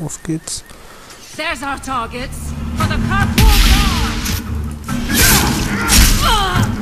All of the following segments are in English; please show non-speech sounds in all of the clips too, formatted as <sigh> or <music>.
Auf geht's. There's our targets for the Kirkwall Guard!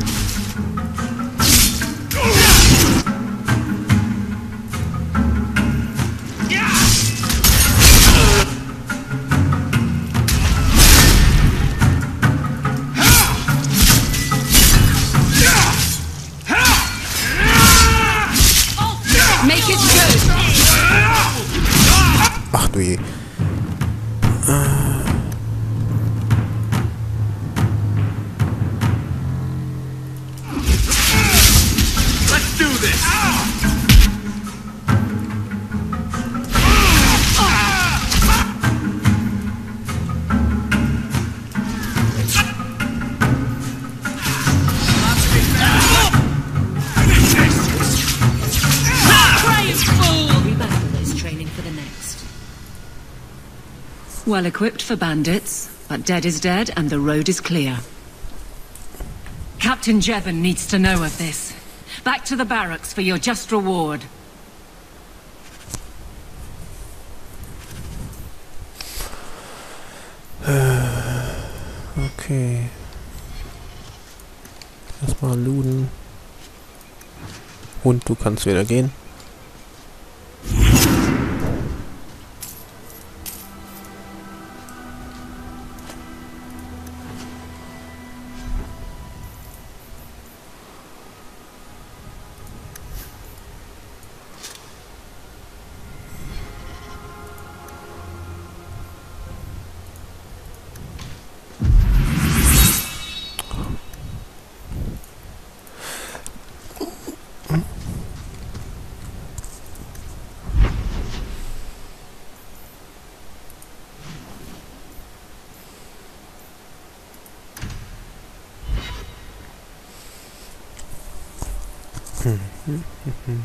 Well equipped for bandits, but dead is dead and the road is clear. Captain Jeven needs to know of this. Back to the barracks for your just reward. <sighs> Okay. Erstmal looten. Und du kannst wieder gehen. Mm-hmm.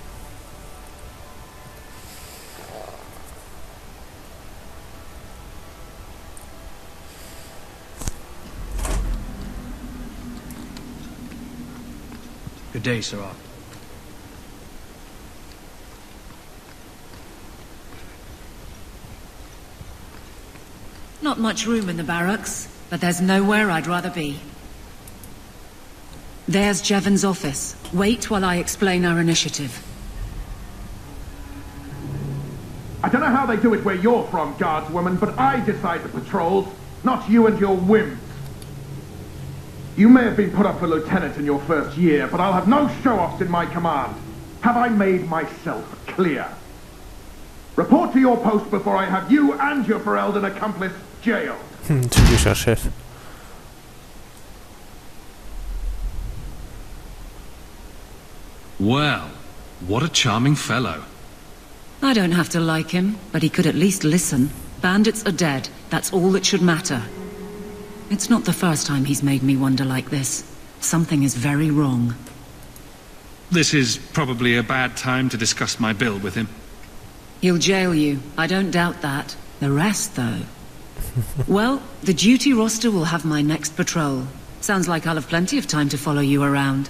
Good day, Sirrah. Not much room in the barracks, but there's nowhere I'd rather be. There's Jeven's office. Wait while I explain our initiative. I don't know how they do it where you're from, guardswoman, but I decide the patrols, not you and your whims. You may have been put up for lieutenant in your first year, but I'll have no show-offs in my command. Have I made myself clear? Report to your post before I have you and your Ferelden accomplice jailed. Hm, typischer Chef. Well, what a charming fellow. I don't have to like him, but he could at least listen. Bandits are dead. That's all that should matter. It's not the first time he's made me wonder like this. Something is very wrong. This is probably a bad time to discuss my bill with him. He'll jail you. I don't doubt that. The rest, though. <laughs> well, the duty roster will have my next patrol. Sounds like I'll have plenty of time to follow you around.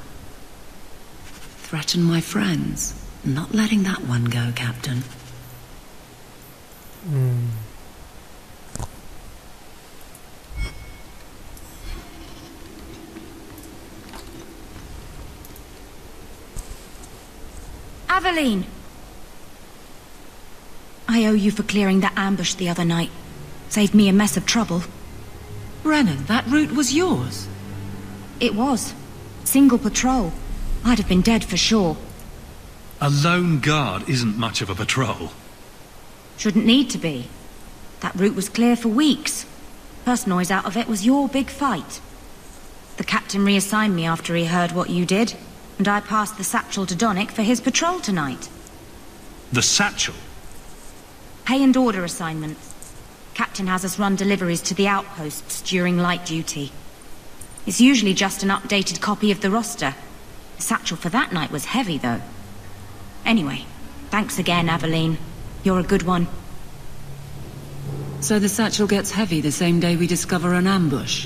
Threaten my friends. Not letting that one go, Captain. Hmm. Aveline! I owe you for clearing that ambush the other night. Saved me a mess of trouble. Brennan, that route was yours. It was. Single patrol. I'd have been dead for sure. A lone guard isn't much of a patrol. Shouldn't need to be. That route was clear for weeks. First noise out of it was your big fight. The captain reassigned me after he heard what you did, and I passed the satchel to Donnic for his patrol tonight. The satchel? Pay and order assignments. Captain has us run deliveries to the outposts during light duty. It's usually just an updated copy of the roster. The satchel for that night was heavy, though. Anyway, thanks again, Aveline. You're a good one. So the satchel gets heavy the same day we discover an ambush.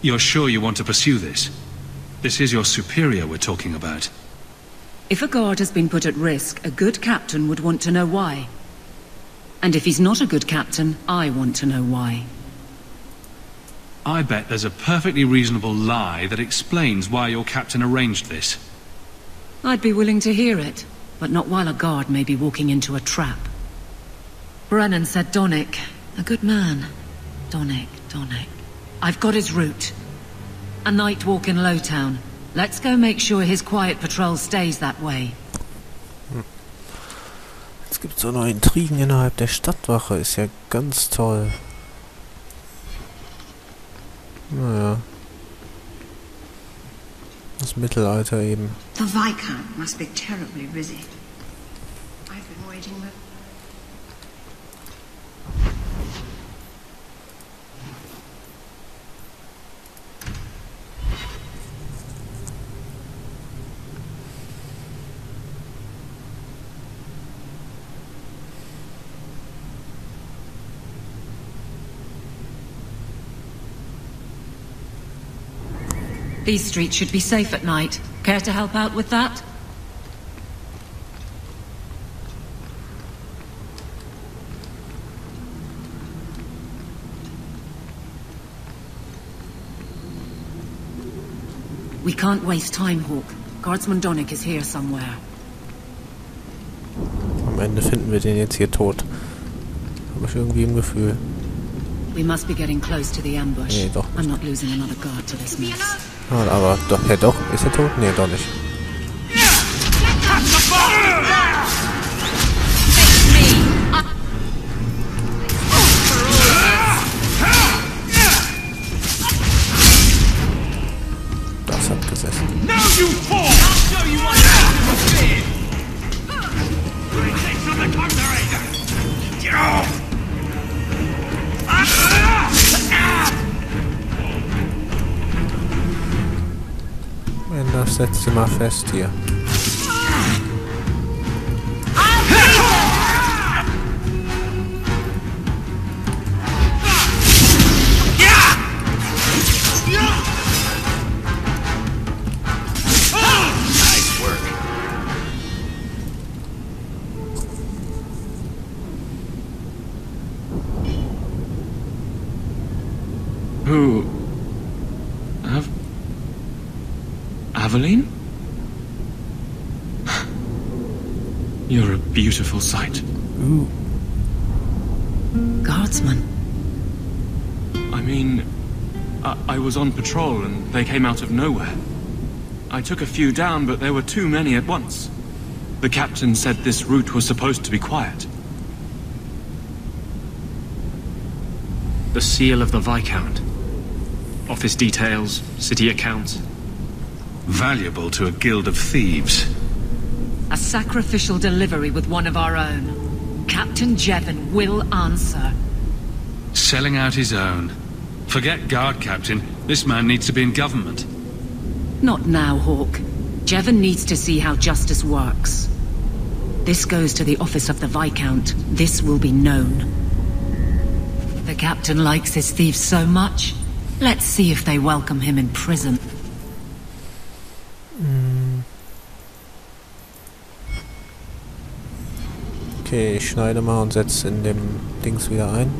You're sure you want to pursue this? This is your superior we're talking about. If a guard has been put at risk, a good captain would want to know why. And if he's not a good captain, I want to know why. I bet there's a perfectly reasonable lie that explains why your captain arranged this. I'd be willing to hear it, but not while a guard may be walking into a trap. Brennan said Donnic. A good man. Donnic, Donnic. I've got his route. A night walk in Lowtown. Let's go make sure his quiet patrol stays that way. Es gibt so neue Intrigen innerhalb der Stadtwache. Ist ja ganz toll. Naja. Das Mittelalter eben. The Viscount must be terribly busy. I've been waiting the... These streets should be safe at night. Care to help out with that? We can't waste time, Hawke. Guardsman Donnic is here somewhere. Am Ende finden wir den jetzt hier tot. Habe ich irgendwie im Gefühl. We must be getting close to the ambush. Nee, doch I'm not losing another guard to this mess. Ah, aber doch, ja doch. Ist er tot? Nee, doch nicht. Das hat gesessen. Now you fall! I'll show you what Aveline? You're a beautiful sight. Guardsman? I mean, I, I was on patrol and they came out of nowhere. I took a few down, but there were too many at once. The captain said this route was supposed to be quiet. The seal of the Viscount. Office details, city accounts. Valuable to a guild of thieves. A sacrificial delivery with one of our own. Captain Jeven will answer. Selling out his own. Forget guard captain. This man needs to be in government. Not now, Hawke. Jeven needs to see how justice works. This goes to the office of the Viscount. This will be known. The captain likes his thieves so much. Let's see if they welcome him in prison. Okay, ich schneide mal und setze in dem Dings wieder ein.